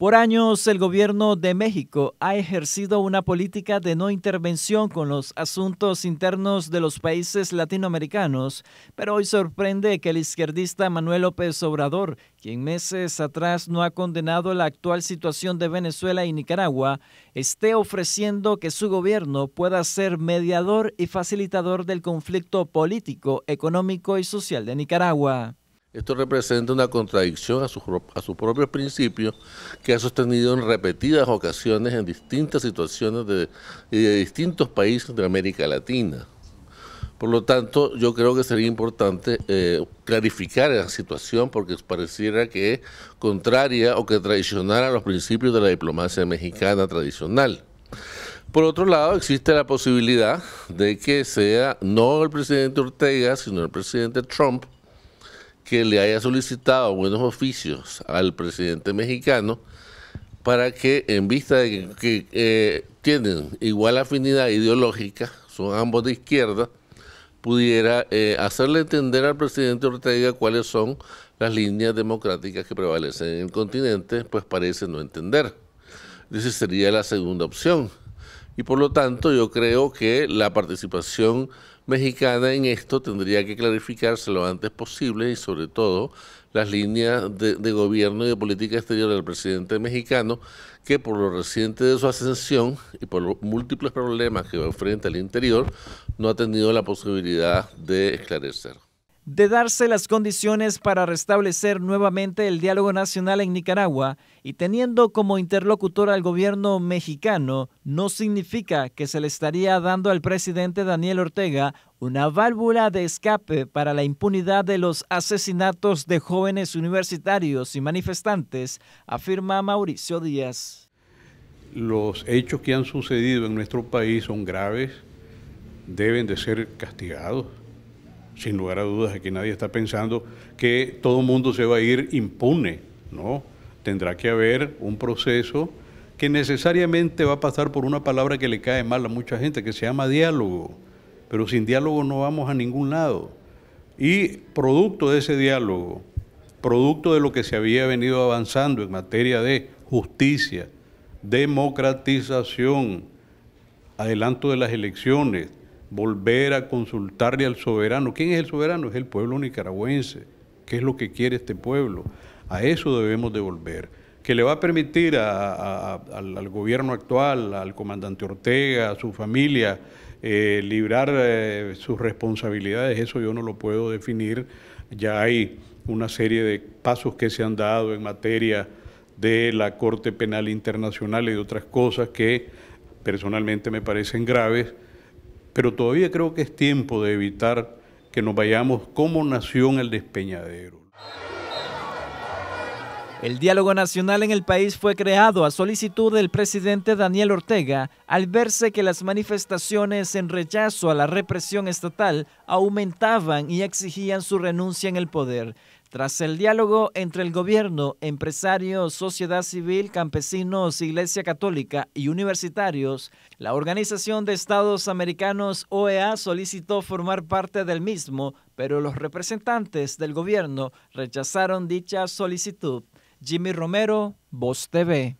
Por años, el gobierno de México ha ejercido una política de no intervención con los asuntos internos de los países latinoamericanos, pero hoy sorprende que el izquierdista Manuel López Obrador, quien meses atrás no ha condenado la actual situación de Venezuela y Nicaragua, esté ofreciendo que su gobierno pueda ser mediador y facilitador del conflicto político, económico y social de Nicaragua. Esto representa una contradicción a, sus su propios principios que ha sostenido en repetidas ocasiones en distintas situaciones de, de distintos países de América Latina. Por lo tanto, yo creo que sería importante eh, clarificar esa situación porque pareciera que es contraria o que traicionara los principios de la diplomacia mexicana tradicional. Por otro lado, existe la posibilidad de que sea no el presidente Ortega, sino el presidente Trump, que le haya solicitado buenos oficios al presidente mexicano para que en vista de que, eh, tienen igual afinidad ideológica, son ambos de izquierda, pudiera eh, hacerle entender al presidente Ortega cuáles son las líneas democráticas que prevalecen en el continente, pues parece no entender. Esa sería la segunda opción. Y por lo tanto yo creo que la participación mexicana en esto tendría que clarificarse lo antes posible y sobre todo las líneas de, gobierno y de política exterior del presidente mexicano, que por lo reciente de su ascensión y por los múltiples problemas que enfrenta al interior, no ha tenido la posibilidad de esclarecer de darse las condiciones para restablecer nuevamente el diálogo nacional en Nicaragua y teniendo como interlocutor al gobierno mexicano, no significa que se le estaría dando al presidente Daniel Ortega una válvula de escape para la impunidad de los asesinatos de jóvenes universitarios y manifestantes, afirma Mauricio Díaz. Los hechos que han sucedido en nuestro país son graves, deben de ser castigados sin lugar a dudas, aquí nadie está pensando que todo el mundo se va a ir impune, ¿no? Tendrá que haber un proceso que necesariamente va a pasar por una palabra que le cae mal a mucha gente, que se llama diálogo. Pero sin diálogo no vamos a ningún lado. Y producto de ese diálogo, producto de lo que se había venido avanzando en materia de justicia, democratización, adelanto de las elecciones, volver a consultarle al soberano. ¿Quién es el soberano? Es el pueblo nicaragüense. ¿Qué es lo que quiere este pueblo? A eso debemos de volver. Que le va a permitir al, gobierno actual, al comandante Ortega, a su familia, eh, librar eh, sus responsabilidades, eso yo no lo puedo definir. Ya hay una serie de pasos que se han dado en materia de la Corte Penal Internacional y de otras cosas que personalmente me parecen graves pero todavía creo que es tiempo de evitar que nos vayamos como nación al despeñadero. El diálogo nacional en el país fue creado a solicitud del presidente Daniel Ortega al verse que las manifestaciones en rechazo a la represión estatal aumentaban y exigían su renuncia en el poder. Tras el diálogo entre el gobierno, empresarios, sociedad civil, campesinos, Iglesia Católica y universitarios, la Organización de Estados Americanos OEA solicitó formar parte del mismo, pero los representantes del gobierno rechazaron dicha solicitud. Jimmy Romero, Voz TV.